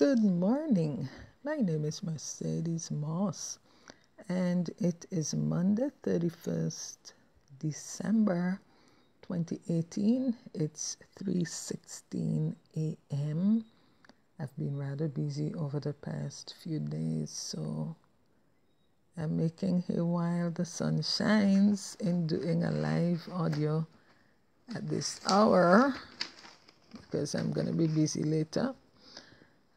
Good morning. My name is Mercedes Moss, and it is Monday, 31st December 2018. It's 3:16 a.m. I've been rather busy over the past few days, so I'm making hay while the sun shines in doing a live audio at this hour because I'm going to be busy later.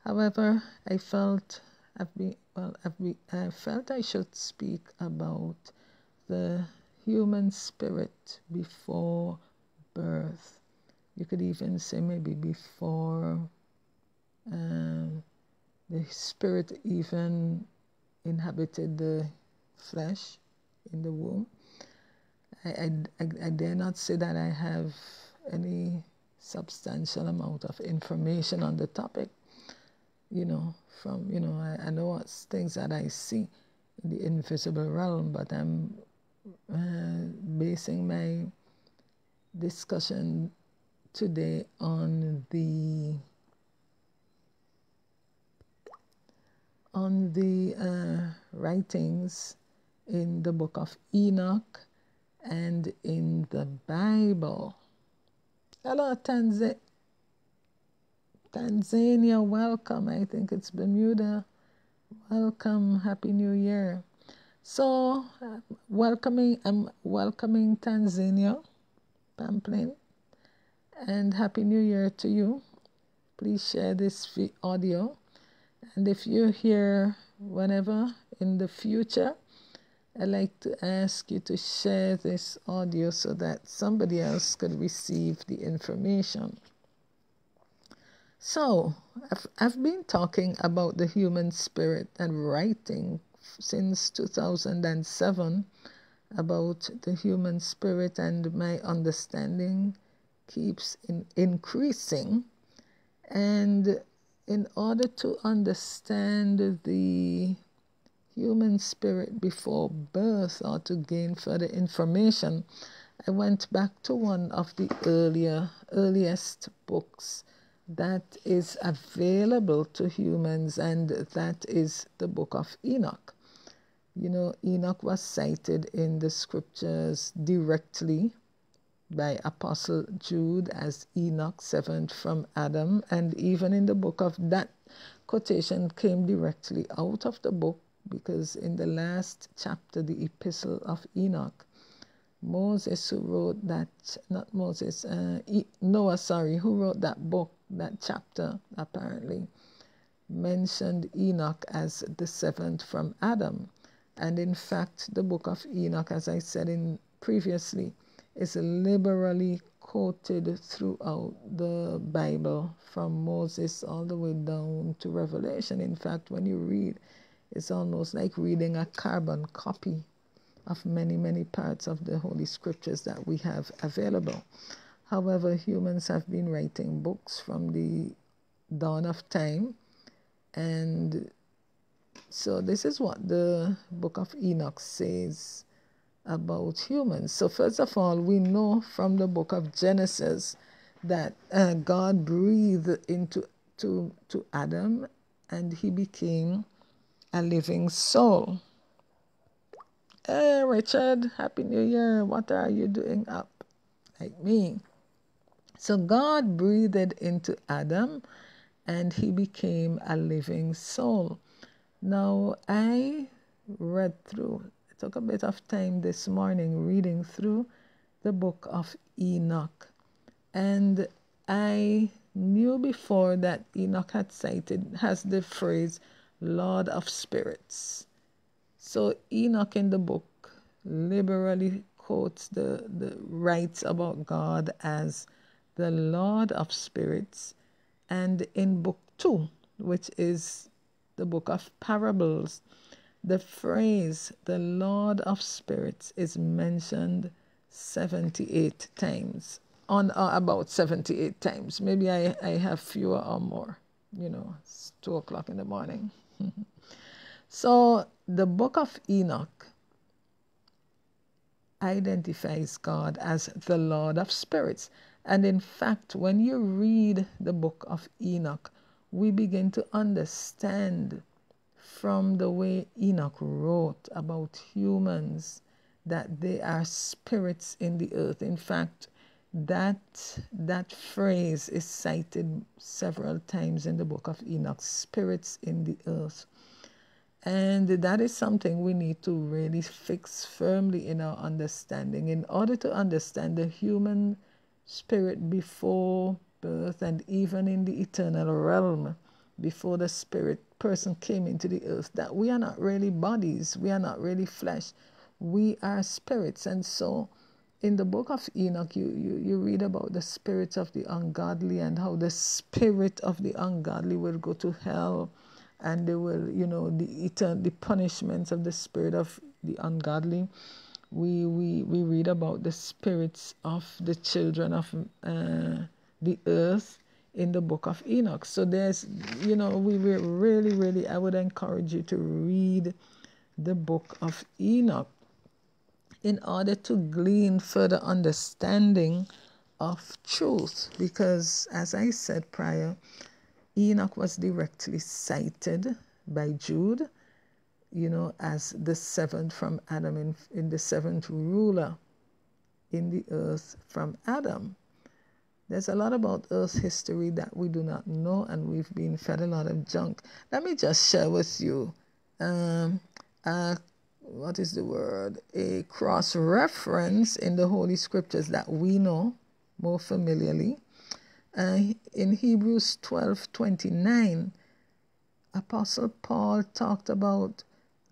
However, I felt I've been well. I've been, I felt I should speak about the human spirit before birth. You could even say maybe before um, the spirit even inhabited the flesh in the womb. I, I, I, I dare not say that I have any substantial amount of information on the topic you know, from, you know, I, I know it's things that I see in the invisible realm, but I'm uh, basing my discussion today on the on the uh, writings in the book of Enoch and in the Bible. Hello, Tanzania. Tanzania, welcome. I think it's Bermuda. Welcome. Happy New Year. So, uh, welcoming, I'm welcoming Tanzania, Pamplin, and Happy New Year to you. Please share this audio. And if you're here whenever in the future, I'd like to ask you to share this audio so that somebody else could receive the information. So, I've, I've been talking about the human spirit and writing since 2007 about the human spirit, and my understanding keeps in, increasing. And in order to understand the human spirit before birth or to gain further information, I went back to one of the earlier earliest books that is available to humans, and that is the book of Enoch. You know, Enoch was cited in the scriptures directly by Apostle Jude as Enoch, seventh from Adam, and even in the book of that quotation came directly out of the book because in the last chapter, the Epistle of Enoch, Moses, who wrote that, not Moses, uh, Noah, sorry, who wrote that book, that chapter apparently, mentioned Enoch as the seventh from Adam. And in fact, the book of Enoch, as I said in previously, is liberally quoted throughout the Bible from Moses all the way down to Revelation. In fact, when you read, it's almost like reading a carbon copy of many, many parts of the Holy Scriptures that we have available. However, humans have been writing books from the dawn of time, and so this is what the book of Enoch says about humans. So, first of all, we know from the book of Genesis that uh, God breathed into to, to Adam and he became a living soul. Hey, Richard, Happy New Year. What are you doing up? Like me. So God breathed into Adam and he became a living soul. Now, I read through, took a bit of time this morning reading through the book of Enoch. And I knew before that Enoch had cited, has the phrase Lord of Spirits. So Enoch in the book liberally quotes the, the writes about God as the Lord of Spirits, and in book two, which is the book of parables, the phrase the Lord of Spirits is mentioned 78 times, on or about 78 times. Maybe I, I have fewer or more. You know, it's two o'clock in the morning. so the book of Enoch identifies God as the Lord of Spirits. And in fact, when you read the book of Enoch, we begin to understand from the way Enoch wrote about humans that they are spirits in the earth. In fact, that that phrase is cited several times in the book of Enoch, spirits in the earth. And that is something we need to really fix firmly in our understanding in order to understand the human spirit before birth and even in the eternal realm before the spirit person came into the earth that we are not really bodies, we are not really flesh, we are spirits. And so in the book of Enoch, you, you, you read about the spirits of the ungodly and how the spirit of the ungodly will go to hell and they will, you know, the eternal the punishments of the spirit of the ungodly. We, we, we read about the spirits of the children of uh, the earth in the book of Enoch. So there's, you know, we were really, really, I would encourage you to read the book of Enoch in order to glean further understanding of truth. Because, as I said prior, Enoch was directly cited by Jude, you know, as the seventh from Adam, in, in the seventh ruler in the earth from Adam. There's a lot about Earth history that we do not know, and we've been fed a lot of junk. Let me just share with you um, uh, what is the word? A cross reference in the Holy Scriptures that we know more familiarly. Uh, in Hebrews 12 29, Apostle Paul talked about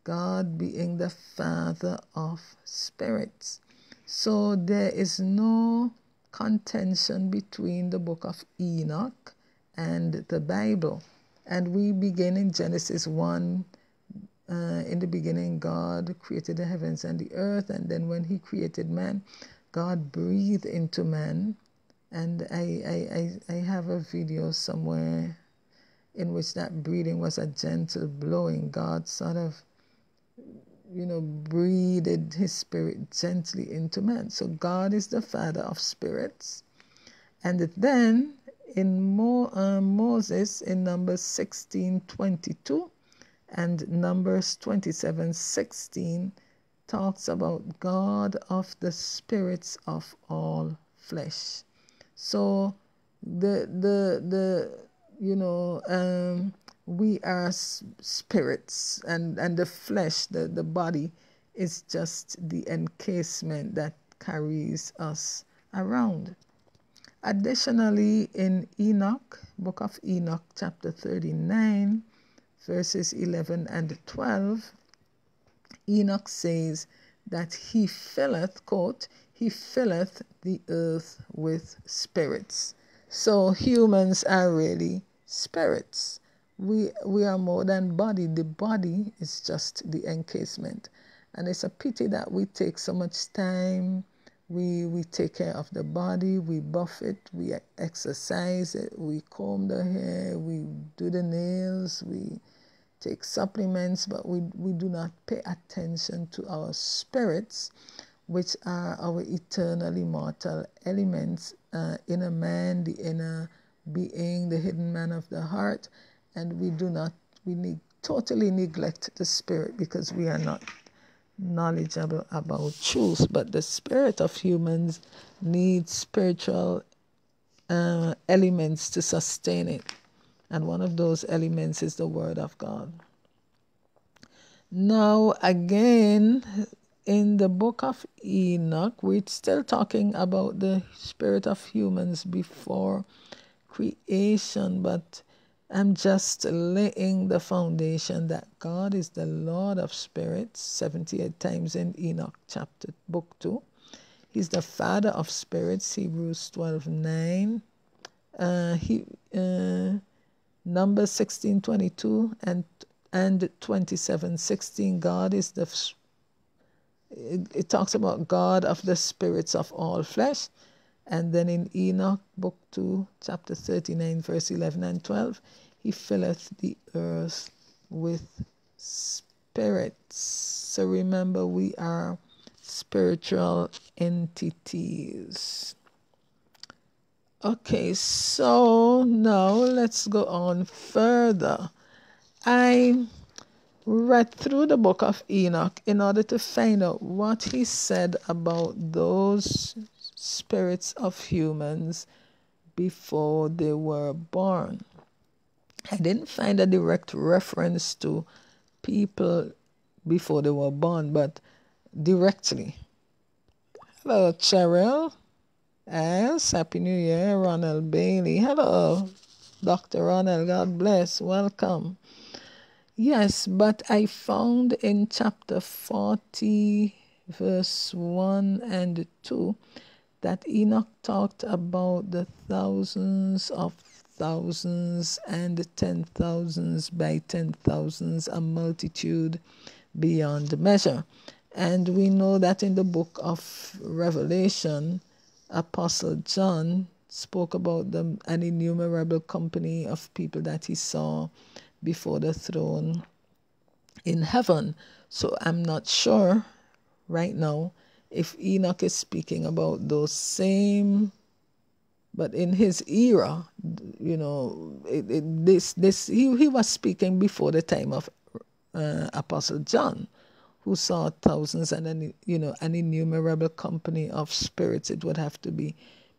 God being the Father of spirits. So there is no contention between the book of Enoch and the Bible. And we begin in Genesis 1. Uh, in the beginning, God created the heavens and the earth. And then when He created man, God breathed into man and I, I, I, I have a video somewhere in which that breathing was a gentle blowing. God sort of, you know, breathed his spirit gently into man. So God is the father of spirits. And then in Mo, uh, Moses in Numbers 16 22 and Numbers 27 16 talks about God of the spirits of all flesh. So the the the you know um, we are spirits and and the flesh the the body is just the encasement that carries us around. Additionally, in Enoch, book of Enoch, chapter 39, verses 11 and 12, Enoch says that he filleth, quote, he filleth the earth with spirits. So humans are really spirits. We, we are more than body. The body is just the encasement. And it's a pity that we take so much time. We, we take care of the body, we buff it, we exercise it, we comb the hair, we do the nails, we take supplements, but we, we do not pay attention to our spirits which are our eternal immortal elements uh, inner man, the inner being, the hidden man of the heart, and we do not, we totally neglect the spirit because we are not knowledgeable about truth. But the spirit of humans needs spiritual uh, elements to sustain it. And one of those elements is the Word of God. Now, again, in the book of Enoch, we're still talking about the spirit of humans before creation, but I'm just laying the foundation that God is the Lord of spirits, 78 times in Enoch chapter book 2. He's the Father of spirits, Hebrews 12 9. Uh, he, uh, Numbers 16 22 and, and 27 16. God is the it, it talks about God of the spirits of all flesh. And then in Enoch, book 2, chapter 39, verse 11 and 12, he filleth the earth with spirits. So remember, we are spiritual entities. Okay, so now let's go on further. I read through the book of Enoch in order to find out what he said about those spirits of humans before they were born. I didn't find a direct reference to people before they were born, but directly. Hello, Cheryl. Yes, Happy New Year, Ronald Bailey. Hello, Dr. Ronald. God bless. Welcome. Yes, but I found in chapter 40, verse 1 and 2, that Enoch talked about the thousands of thousands and ten thousands by ten thousands, a multitude beyond measure. And we know that in the book of Revelation, Apostle John spoke about the, an innumerable company of people that he saw before the throne in heaven. So I'm not sure right now if Enoch is speaking about those same, but in his era, you know, it, it, this this he, he was speaking before the time of uh, Apostle John, who saw thousands and an, you know an innumerable company of spirits. It would have to be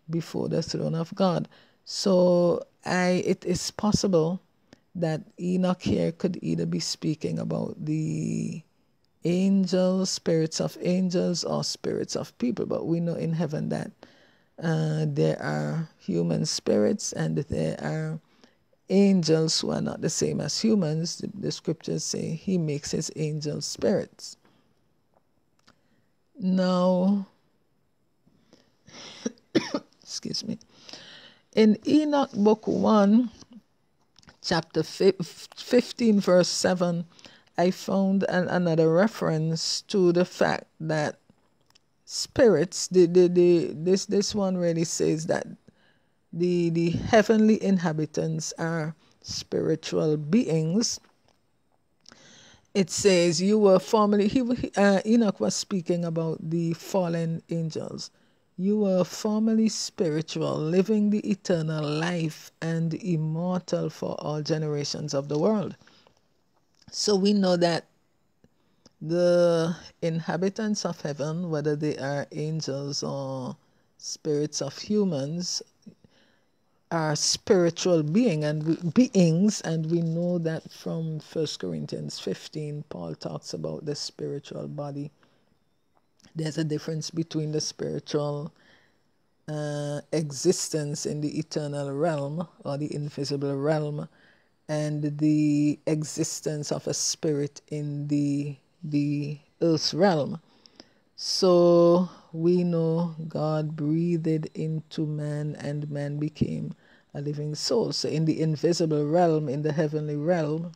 before the throne of God. So I it is possible that Enoch here could either be speaking about the angels, spirits of angels, or spirits of people. But we know in heaven that uh, there are human spirits and there are angels who are not the same as humans. The, the scriptures say he makes his angels spirits. Now, excuse me. In Enoch book 1, chapter 15, verse 7, I found an, another reference to the fact that spirits, the, the, the, this, this one really says that the, the heavenly inhabitants are spiritual beings. It says, You were formerly, he, uh, Enoch was speaking about the fallen angels. You were formerly spiritual, living the eternal life and immortal for all generations of the world. So we know that the inhabitants of heaven, whether they are angels or spirits of humans, are spiritual being and we, beings, and we know that from 1 Corinthians 15, Paul talks about the spiritual body. There's a difference between the spiritual uh, existence in the eternal realm or the invisible realm and the existence of a spirit in the the earth realm. So we know God breathed into man and man became a living soul. So in the invisible realm, in the heavenly realm,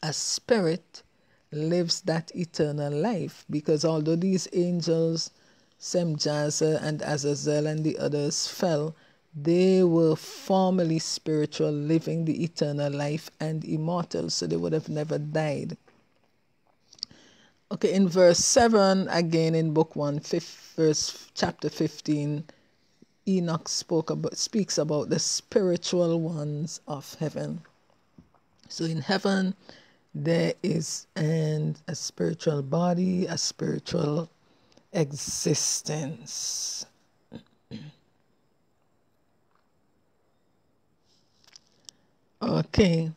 a spirit lives that eternal life. Because although these angels, Semjaza and Azazel and the others fell, they were formerly spiritual, living the eternal life and immortal, so they would have never died. Okay, in verse 7, again in book 1, fifth, verse chapter 15, Enoch spoke about, speaks about the spiritual ones of heaven. So in heaven, there is an, a spiritual body, a spiritual existence. Okay.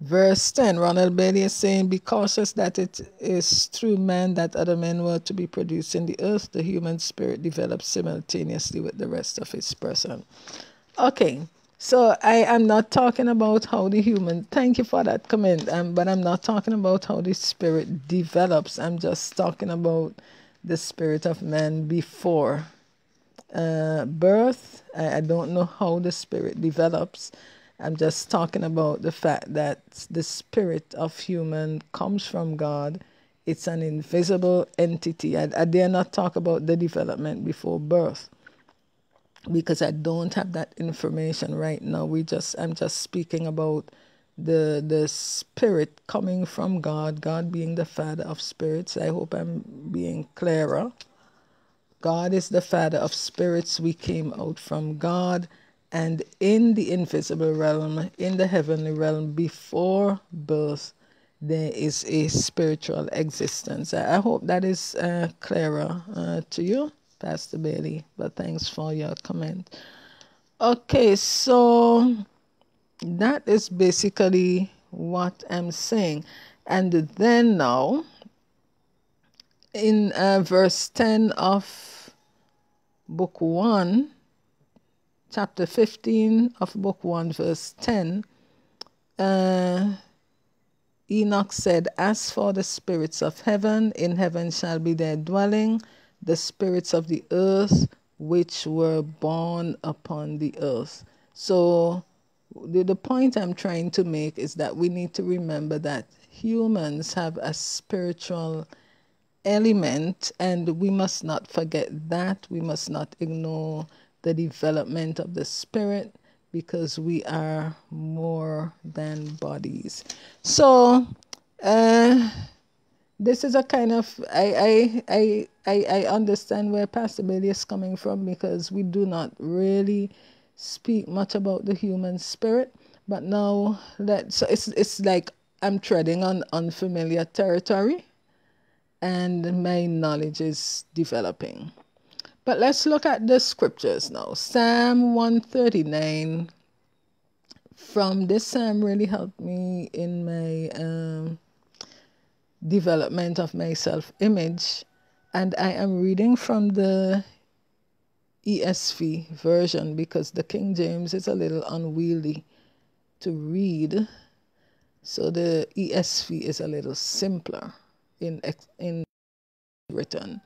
Verse 10, Ronald Bailey is saying, Be cautious that it is through man that other men were to be produced in the earth. The human spirit develops simultaneously with the rest of its person. Okay, so I am not talking about how the human, thank you for that comment, um, but I'm not talking about how the spirit develops. I'm just talking about the spirit of man before uh, birth. I, I don't know how the spirit develops. I'm just talking about the fact that the spirit of human comes from God. It's an invisible entity. I, I dare not talk about the development before birth because I don't have that information right now. We just I'm just speaking about the the spirit coming from God, God being the father of spirits. I hope I'm being clearer. God is the Father of spirits. We came out from God. And in the invisible realm, in the heavenly realm, before birth, there is a spiritual existence. I hope that is uh, clearer uh, to you, Pastor Bailey. But thanks for your comment. Okay, so that is basically what I'm saying. And then now, in uh, verse 10 of book 1, chapter 15 of book 1, verse 10, uh, Enoch said, As for the spirits of heaven, in heaven shall be their dwelling, the spirits of the earth which were born upon the earth. So, the, the point I'm trying to make is that we need to remember that humans have a spiritual element, and we must not forget that. We must not ignore the development of the spirit because we are more than bodies. So, uh, this is a kind of I I I I understand where Pastor Bailey is coming from because we do not really speak much about the human spirit. But now that so it's it's like I'm treading on unfamiliar territory and my knowledge is developing. But let's look at the scriptures now. Psalm 139. From this psalm really helped me in my um, development of my self image. And I am reading from the ESV version because the King James is a little unwieldy to read. So the ESV is a little simpler in, in written.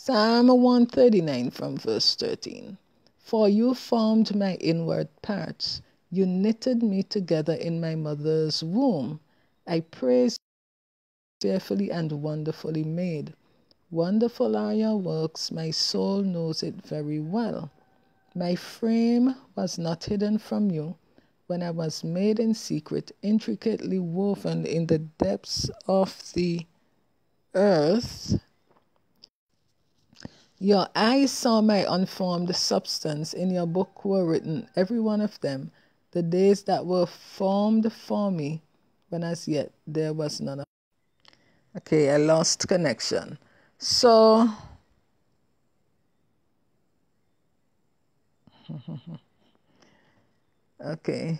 Psalm 139 from verse 13. For you formed my inward parts. You knitted me together in my mother's womb. I praise you, fearfully and wonderfully made. Wonderful are your works, my soul knows it very well. My frame was not hidden from you when I was made in secret, intricately woven in the depths of the earth, your eyes saw my unformed substance. In your book were written, every one of them, the days that were formed for me, when as yet there was none. Of Okay, I lost connection. So, okay.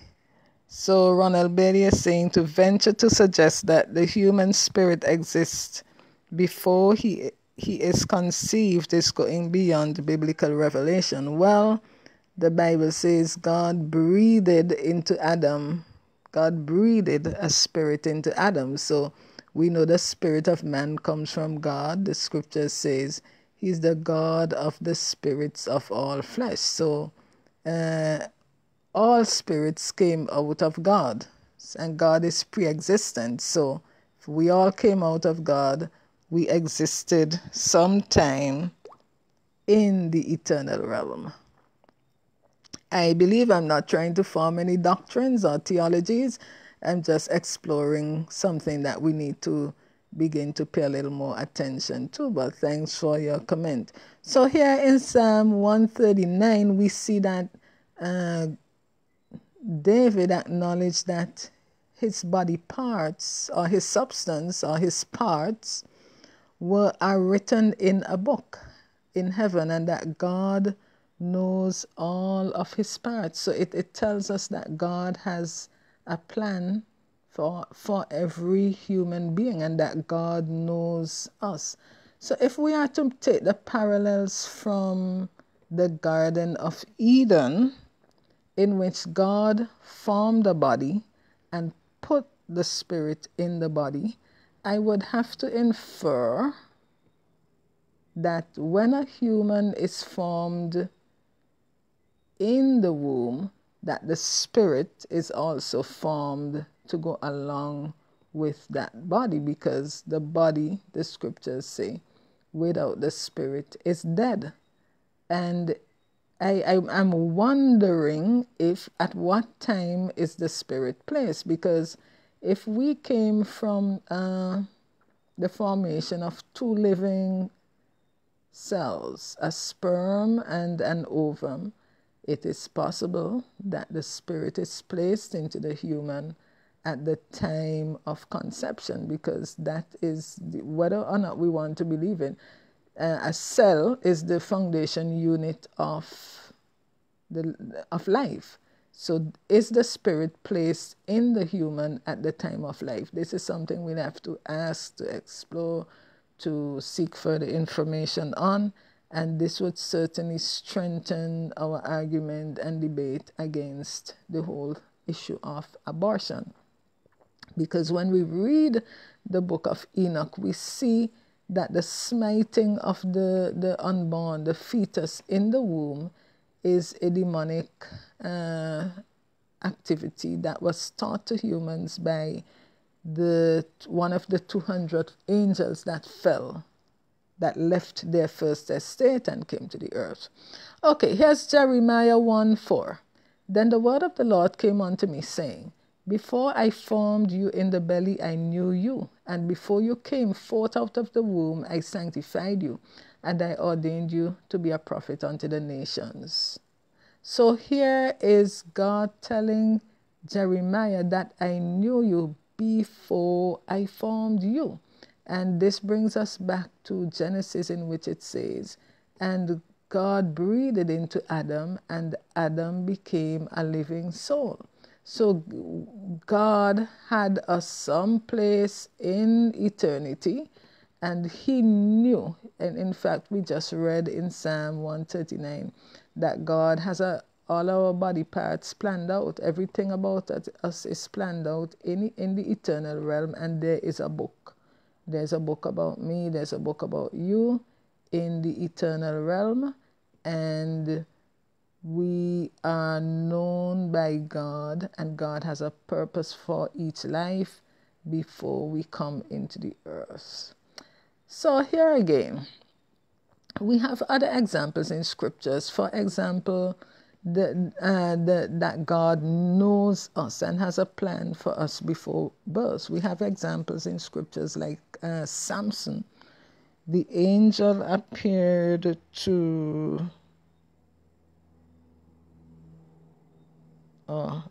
So Ronald Bailey is saying to venture to suggest that the human spirit exists before he he is conceived is going beyond biblical revelation. Well, the Bible says God breathed into Adam. God breathed a spirit into Adam. So we know the spirit of man comes from God. The scripture says he's the God of the spirits of all flesh. So uh, all spirits came out of God, and God is pre existent. So if we all came out of God, we existed sometime in the eternal realm. I believe I'm not trying to form any doctrines or theologies. I'm just exploring something that we need to begin to pay a little more attention to. But thanks for your comment. So, here in Psalm 139, we see that uh, David acknowledged that his body parts or his substance or his parts were are written in a book in heaven and that God knows all of his parts. So it, it tells us that God has a plan for for every human being and that God knows us. So if we are to take the parallels from the Garden of Eden, in which God formed a body and put the spirit in the body, I would have to infer that when a human is formed in the womb, that the spirit is also formed to go along with that body because the body, the scriptures say, without the spirit is dead. And I, I am wondering if at what time is the spirit placed because if we came from uh, the formation of two living cells, a sperm and an ovum, it is possible that the spirit is placed into the human at the time of conception because that is the, whether or not we want to believe in. Uh, a cell is the foundation unit of the of life. So is the spirit placed in the human at the time of life? This is something we'll have to ask, to explore, to seek further information on and this would certainly strengthen our argument and debate against the whole issue of abortion. Because when we read the book of Enoch, we see that the smiting of the, the unborn, the fetus in the womb, is a demonic uh, activity that was taught to humans by the one of the 200 angels that fell that left their first estate and came to the earth. Okay, here's Jeremiah 1 4. Then the word of the Lord came unto me, saying, Before I formed you in the belly, I knew you, and before you came forth out of the womb, I sanctified you, and I ordained you to be a prophet unto the nations. So here is God telling Jeremiah that I knew you before I formed you. And this brings us back to Genesis, in which it says, And God breathed into Adam, and Adam became a living soul. So God had us someplace in eternity, and He knew. And in fact, we just read in Psalm 139 that God has a, all our body parts planned out. Everything about us is planned out in, in the eternal realm, and there is a book. There's a book about me, there's a book about you in the eternal realm, and we are known by God, and God has a purpose for each life before we come into the earth. So, here again, we have other examples in scriptures. For example, the, uh, the, that God knows us and has a plan for us before birth. We have examples in scriptures like uh, Samson. The angel appeared to. Oh,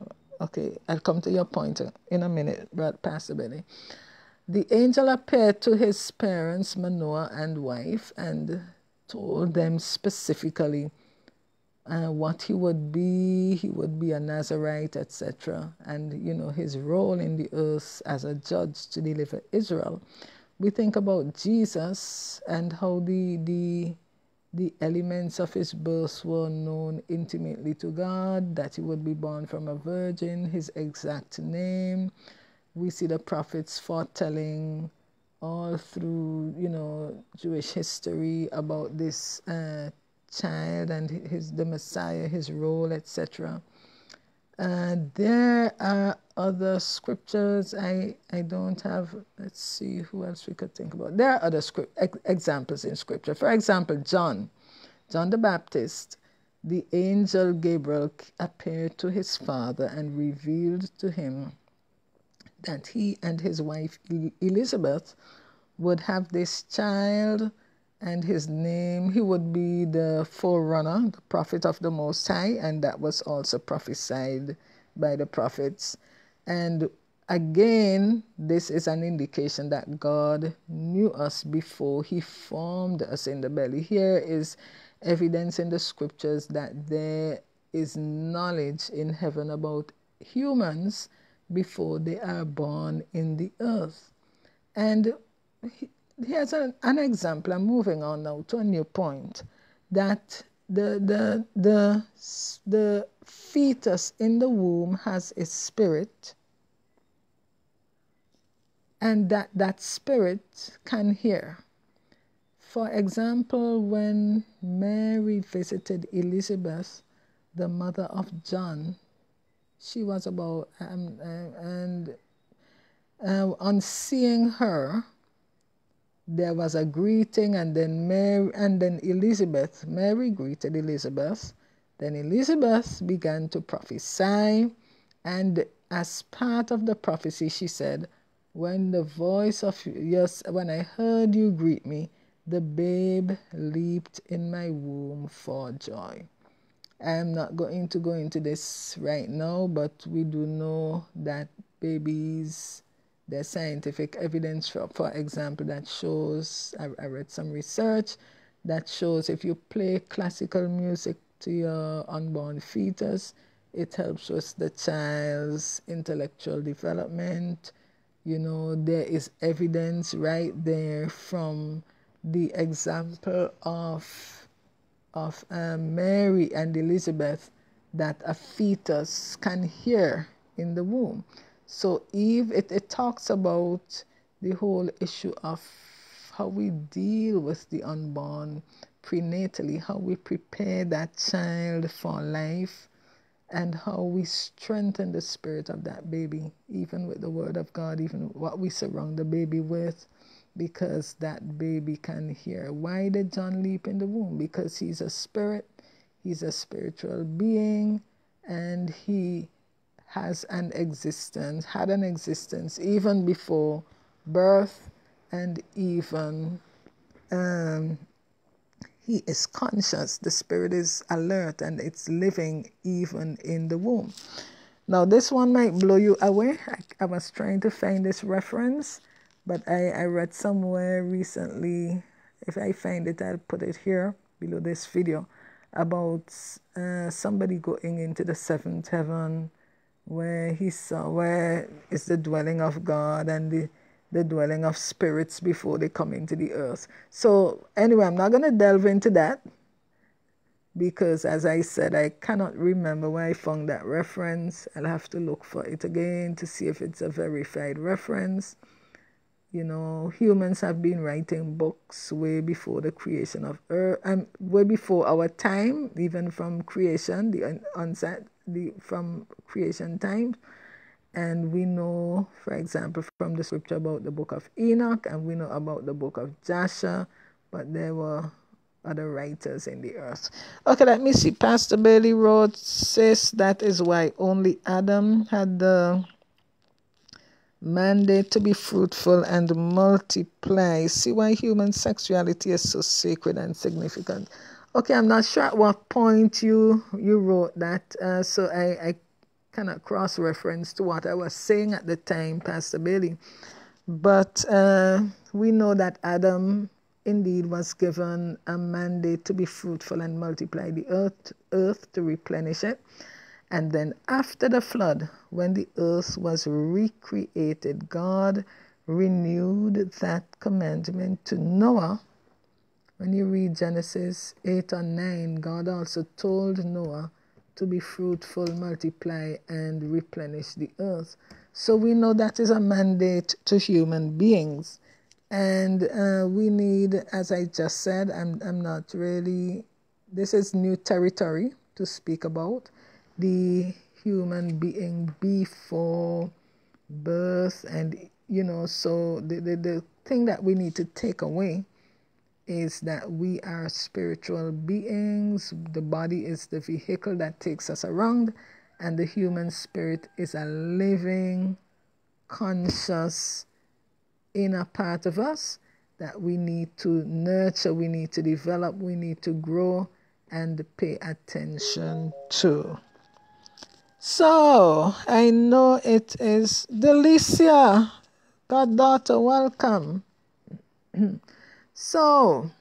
okay. I'll come to your point in a minute, but Benny. The angel appeared to his parents, Manoah and wife, and told them specifically uh, what he would be. He would be a Nazarite, etc. And, you know, his role in the earth as a judge to deliver Israel. We think about Jesus and how the, the, the elements of his birth were known intimately to God, that he would be born from a virgin, his exact name. We see the prophets foretelling all through, you know, Jewish history about this uh, child and his the Messiah, his role, etc. Uh, there are other scriptures. I, I don't have, let's see who else we could think about. There are other script, ex- examples in scripture. For example, John, John the Baptist, the angel Gabriel appeared to his father and revealed to him that he and his wife Elizabeth would have this child and his name, he would be the forerunner, the prophet of the Most High, and that was also prophesied by the prophets. And again, this is an indication that God knew us before he formed us in the belly. Here is evidence in the scriptures that there is knowledge in heaven about humans before they are born in the earth. And here's an, an example. I'm moving on now to a new point that the, the, the, the fetus in the womb has a spirit, and that that spirit can hear. For example, when Mary visited Elizabeth, the mother of John, she was about, um, uh, and uh, on seeing her, there was a greeting and then Mary and then Elizabeth Mary greeted Elizabeth then Elizabeth began to prophesy and as part of the prophecy she said when the voice of yes when I heard you greet me the babe leaped in my womb for joy. I'm not going to go into this right now, but we do know that babies, there's scientific evidence, for, for example, that shows, I, I read some research that shows if you play classical music to your unborn fetus, it helps with the child's intellectual development. You know, there is evidence right there from the example of of um, Mary and Elizabeth that a fetus can hear in the womb. So Eve, it, it talks about the whole issue of how we deal with the unborn prenatally, how we prepare that child for life, and how we strengthen the spirit of that baby, even with the word of God, even what we surround the baby with because that baby can hear. Why did John leap in the womb? Because he's a spirit, he's a spiritual being, and he has an existence, had an existence even before birth, and even um, he is conscious. The spirit is alert and it's living even in the womb. Now, this one might blow you away. I, I was trying to find this reference but I, I read somewhere recently, if I find it, I'll put it here below this video, about uh, somebody going into the seventh heaven where he saw where is the dwelling of God and the the dwelling of spirits before they come into the earth. So anyway, I'm not going to delve into that because as I said, I cannot remember where I found that reference. I'll have to look for it again to see if it's a verified reference. You know, humans have been writing books way before the creation of Earth, and um, way before our time, even from creation, the onset, the from creation time. And we know, for example, from the scripture about the book of Enoch, and we know about the book of Jasher, but there were other writers in the earth. Okay, let me see. Pastor Bailey wrote, says that is why only Adam had the mandate to be fruitful and multiply. See why human sexuality is so sacred and significant. Okay, I'm not sure at what point you you wrote that, uh, so I, I cannot cross reference to what I was saying at the time, Pastor Bailey. But uh, we know that Adam indeed was given a mandate to be fruitful and multiply the earth, earth to replenish it. And then after the flood, when the earth was recreated, God renewed that commandment to Noah. When you read Genesis 8 and 9, God also told Noah to be fruitful, multiply, and replenish the earth. So we know that is a mandate to human beings. And uh, we need, as I just said, I'm, I'm not really, this is new territory to speak about the human being before birth and you know so the, the, the thing that we need to take away is that we are spiritual beings. The body is the vehicle that takes us around and the human spirit is a living conscious inner part of us that we need to nurture we need to develop we need to grow and pay attention to so I know it is Delicia, goddaughter, welcome. so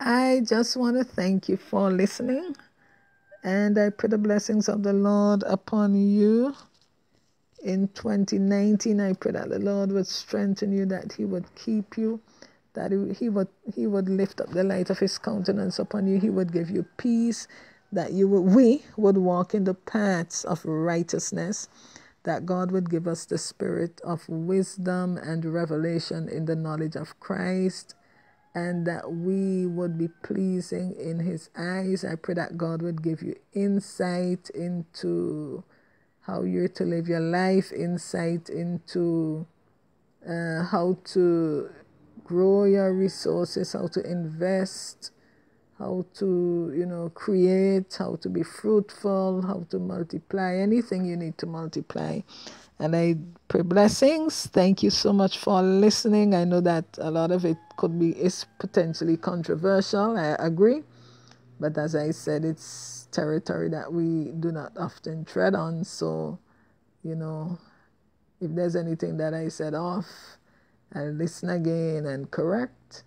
I just want to thank you for listening, and I pray the blessings of the Lord upon you. In 2019, I pray that the Lord would strengthen you, that He would keep you, that He would He would lift up the light of His countenance upon you. He would give you peace that you would, we would walk in the paths of righteousness, that God would give us the spirit of wisdom and revelation in the knowledge of Christ, and that we would be pleasing in His eyes. I pray that God would give you insight into how you're to live your life, insight into uh, how to grow your resources, how to invest how to, you know, create, how to be fruitful, how to multiply, anything you need to multiply. And I pray blessings. Thank you so much for listening. I know that a lot of it could be is potentially controversial. I agree. But as I said, it's territory that we do not often tread on. So, you know, if there's anything that I said off, I'll listen again and correct.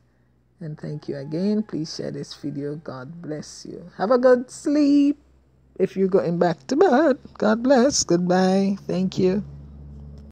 And thank you again. Please share this video. God bless you. Have a good sleep if you're going back to bed. God bless. Goodbye. Thank you.